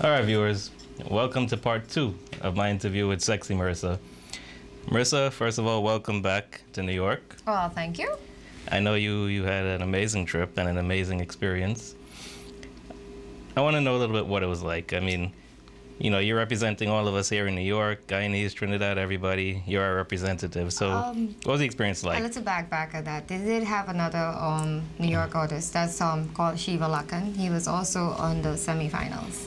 All right, viewers, welcome to part two of my interview with Sexi Marissa. Marissa, first of all, welcome back to New York. Well, thank you. I know you you had an amazing trip and an amazing experience. I want to know a little bit what it was like. I mean, you know, you're representing all of us here in New York, Guyanese, Trinidad, everybody. You're our representative. So, Um, what was the experience like? A little back back at that. They did have another um, New York artist that's um, called Shiva Lakan. He was also on the semifinals.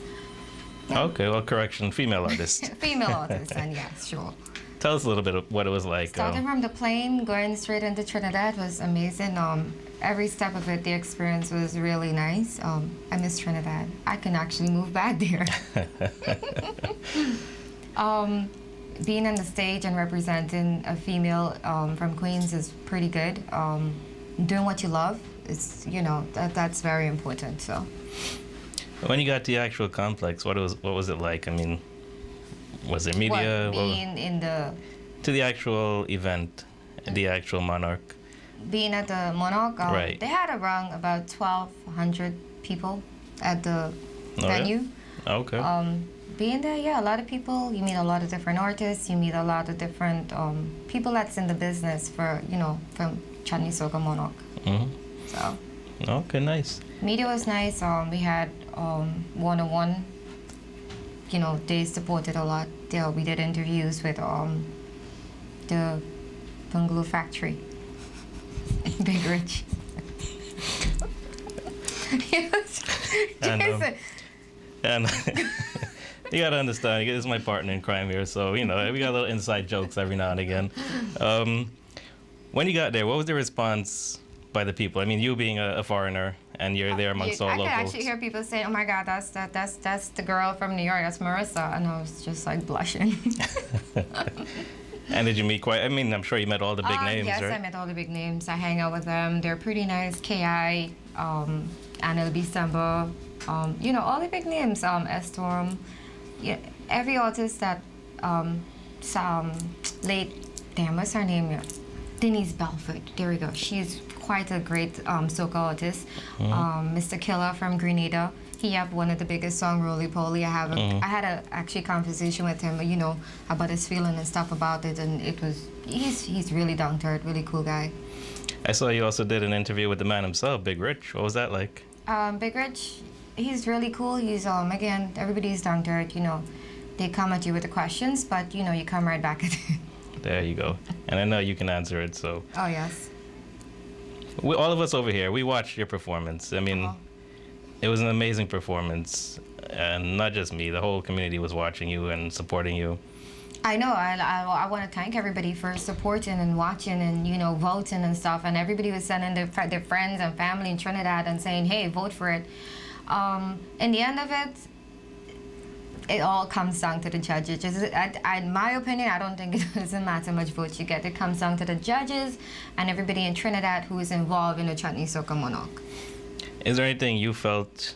Okay, well, correction, female artist. Female artist, and yes, sure. Tell us a little bit of what it was like. Starting um, from the plane, going straight into Trinidad was amazing. Um, every step of it, the experience was really nice. Um, I miss Trinidad. I can actually move back there. um, being on the stage and representing a female um, from Queens is pretty good. Um, doing what you love is, you know, that, that's very important. So. When you got to the actual complex, what was what was it like? I mean, was there media? What, What- being in the to the actual event, the actual monarch. being at the Monarch, um, Right. they had around about 1,200 people at the Oh, yeah? venue. Okay. Um, being there, yeah, a lot of people. You meet a lot of different artists. You meet a lot of different um, people that's in the business for, you know, from Chutney Soca Monarch. hmm So Okay, nice. media was nice. Um, we had um, one-on-one. You know, they supported a lot. We did interviews with um, the Bungalow Factory, Big Rich. yes. Know. Jason, And you gotta understand, this is my partner in crime here, so you know we got a little inside jokes every now and again. Um, when you got there, what was the response by the people? I mean, you being a, a foreigner and you're there amongst you- all I could actually hear people say, "Oh my God, that's that, that's that's the girl from New York. That's Marissa," and I was just like blushing. And did you meet quite? I mean, I'm sure you met all the big Uh, names, yes, I met all the big names. I hang out with them. They're pretty nice. Ki, um, Anil December, um, you know, all the big names. Um, Estorm, yeah, every artist that um, some late, damn, what's her name? Yeah. Denise Belfon. There we go. She's quite a great um, soca artist. Um, Mr. Killer from Grenada. He have one of the biggest song, Roly Poly. I have. A, I had a actually conversation with him, you know, about his feeling and stuff about it, and it was. He's he's really down to earth, really cool guy. I saw you also did an interview with the man himself, Big Rich. What was that like? Um, Big Rich, he's really cool. He's um again, everybody's down to earth. You know, they come at you with the questions, but you know you come right back at it. There you go. And I know you can answer it, so oh yes. we, all of us over here, we watched your performance. I mean, Uh-huh. it was an amazing performance, and not just me. The whole community was watching you and supporting you. I know. I, I, I want to thank everybody for supporting and watching and you know voting and stuff. And everybody was sending their, their friends and family in Trinidad and saying, "Hey, vote for it." Um, in the end of it, it all comes down to the judges. Just, I, I, in my opinion, I don't think it doesn't matter much votes you get. It comes down to the judges and everybody in Trinidad who is involved in the Chutney Soca Monarch. Is there anything you felt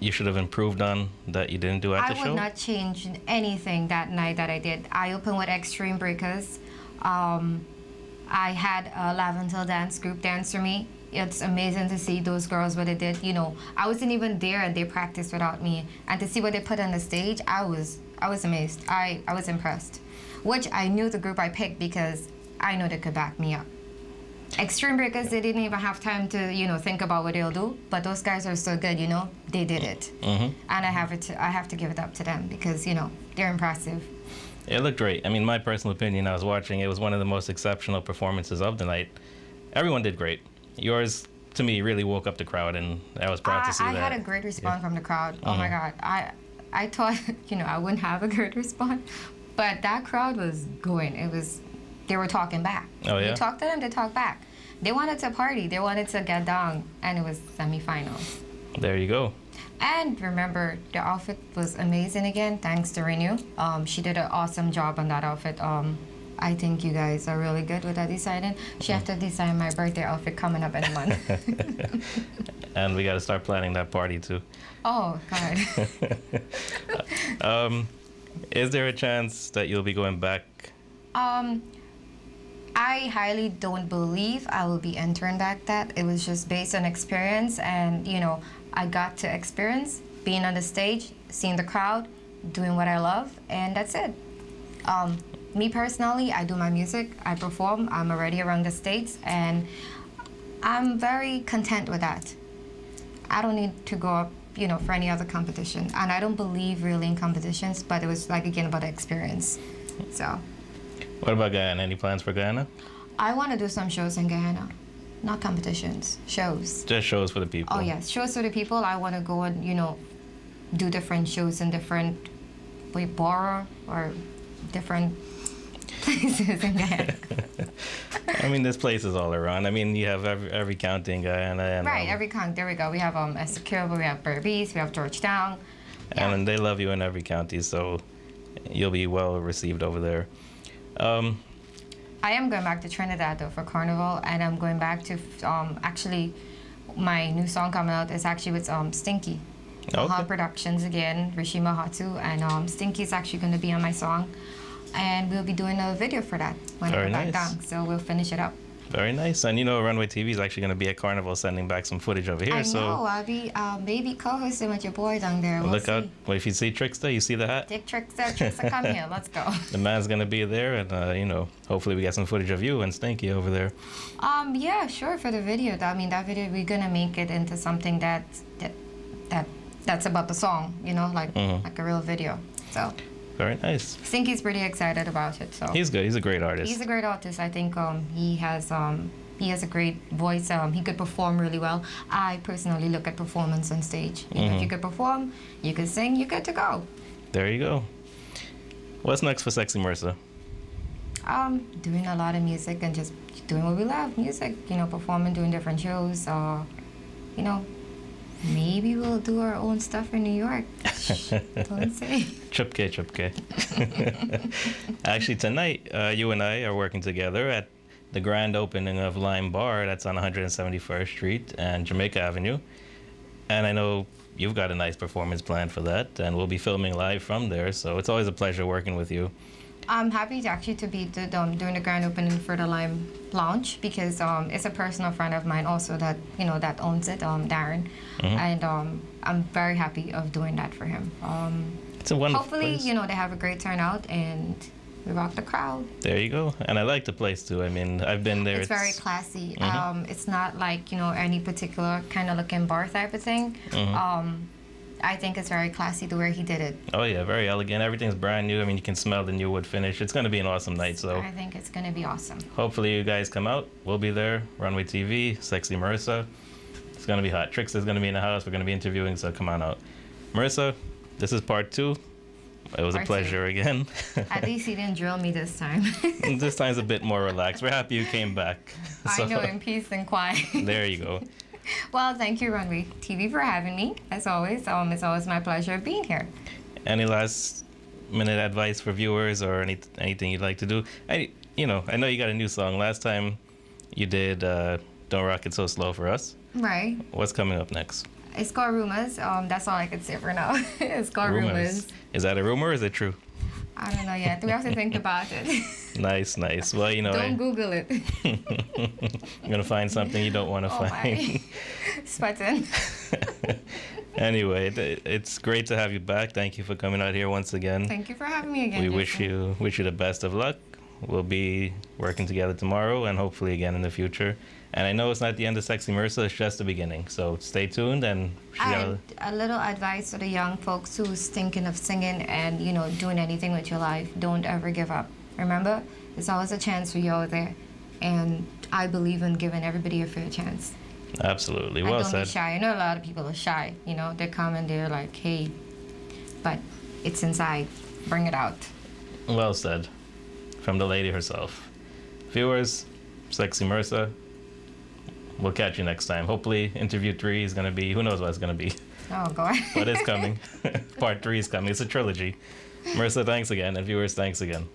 you should have improved on that you didn't do at I the show? I would not change anything that night that I did. I opened with Extreme Breakers. Um, I had a Laventille dance group dance for me. It's amazing to see those girls what they did. You know, I wasn't even there and they practiced without me. And to see what they put on the stage, I was I was amazed. I, I was impressed. Which I knew the group I picked because I know they could back me up. Extreme Breakers, they didn't even have time to, you know, think about what they'll do. But those guys are so good, you know, they did it. hmm And I have it to, I have to give it up to them because, you know, they're impressive. It looked great. I mean, my personal opinion, I was watching, it was one of the most exceptional performances of the night. Everyone did great. Yours, to me, really woke up the crowd, and I was proud I, to see I that. had a great response from the crowd. Oh my God. I I thought, you know, I wouldn't have a great response, but that crowd was going. It was, they were talking back. Oh, yeah? You talk to them, they talk back. They wanted to party. They wanted to get down, and it was semifinals. There you go. And remember, the outfit was amazing again, thanks to Renu. Um, she did an awesome job on that outfit. Um, I think you guys are really good with that designing. She has to design my birthday outfit coming up in a month. and we got to start planning that party too. oh, God. Um, is there a chance that you'll be going back? Um, I highly don't believe I will be entering back that. It was just based on experience, and you know, I got to experience being on the stage, seeing the crowd, doing what I love, and that's it. Um, me personally, I do my music, I perform, I'm already around the states, and I'm very content with that. I don't need to go up, you know, for any other competition, and I don't believe really in competitions. But it was like again about the experience. So What about Guyana? Any plans for Guyana? I want to do some shows in Guyana, not competitions, shows. Just shows for the people. Oh yes, shows for the people. I want to go and you know, do different shows in different, wait, Bora or different places in Guyana. I mean, there's places all around. I mean, you have every, every county in Guyana. And, right, um, every con. There we go. We have um Essequibo, we have Berbice, we have Georgetown. Yeah. and they love you in every county, so you'll be well received over there. Um, I am going back to Trinidad though for Carnival, and I'm going back to um, actually my new song coming out is actually with um, Stinky. Okay. Hot Productions again, Rishima Hatu, and um, Stinky is actually going to be on my song, and we'll be doing a video for that when Very I go back nice. down. So we'll finish it up. very nice. And you know, Runway TV is actually going to be at Carnival sending back some footage over here. I so know I'll be um, maybe co-hosting with your boy down there. We'll look see. out. Well, if you see Trickster, you see the hat. Dick Trickster, Trickster, come here. Let's go. The man's going to be there, and uh, you know, hopefully we get some footage of you and Stinky over there. Um, yeah, sure. For the video, I mean, that video we're gonna make it into something that that that that's about the song, you know, like Mhm. like a real video. So Very nice. I think he's pretty excited about it. So He's good. He's a great artist. he's a great artist. I think um, he has um, he has a great voice. Um, he could perform really well. I personally look at performance on stage. You know, if you could perform, you could sing, you're good to go. there you go. What's next for Sexi Marissa? Um, doing a lot of music and just doing what we love, music. You know, performing, doing different shows. Uh, you know, maybe we'll do our own stuff in New York. Don't say. Chupke, chupke. Actually, tonight, uh, you and I are working together at the grand opening of Lime Bar. That's on 171st Street and Jamaica Avenue. And I know you've got a nice performance planned for that, and we'll be filming live from there. So it's always a pleasure working with you. I'm happy to actually to be um, doing the grand opening for the Lime Lounge because um, it's a personal friend of mine also that you know that owns it, um, Darren, and um, I'm very happy of doing that for him. Um, It's a wonderful hopefully, place. you know they have a great turnout and we rock the crowd. There you go. And I like the place too. I mean, I've been there. It's very classy. Um, it's not like you know any particular kind of looking bar type of thing. Um, I think it's very classy the way he did it. Oh yeah, very elegant. Everything's brand new. I mean, you can smell the new wood finish. It's going to be an awesome night. So I think it's gonna be awesome. hopefully you guys come out. We'll be there. Runway TV, Sexi Marissa. It's going to be hot. Trix is going to be in the house. We're going to be interviewing. So come on out, Marissa. This is part two. It was a Part two. pleasure again. At least he didn't drill me this time. this time's a bit more relaxed. We're happy you came back. I know in peace and quiet. there you go. well, thank you, Runway TV, for having me. As always, um, it's always my pleasure of being here. Any last minute advice for viewers or any anything you'd like to do? I, you know, I know you got a new song. Last time you did uh, "Don't Rock It So Slow" for us. Right. What's coming up next? It's called Rumors. Um, that's all I can say for now. it's called Rumors. Is that a rumor or is it true? I don't know yet. We have to think about it. Nice, nice. Well, you know, don't I, Google it. I'm gonna find something you don't want to Oh find. Sweating. anyway, th- it's great to have you back. Thank you for coming out here once again. Thank you for having me again. we wish you wish you the best of luck. We'll be working together tomorrow and hopefully again in the future. And I know it's not the end of Sexi Marissa, it's just the beginning. So stay tuned and And a little advice to the young folks who's thinking of singing and you know doing anything with your life. Don't ever give up. Remember, there's always a chance for you out there, and I believe in giving everybody a fair chance. absolutely and well don't said. be shy. I know a lot of people are shy. You know, they come and they're like, "Hey," but it's inside. Bring it out. Well said. From the lady herself. Viewers, Sexi Marissa. We'll catch you next time. Hopefully, interview three is going to be, who knows what it's going to be, Oh God. but it's coming. Part three is coming. It's a trilogy. Marissa, thanks again. And viewers, thanks again.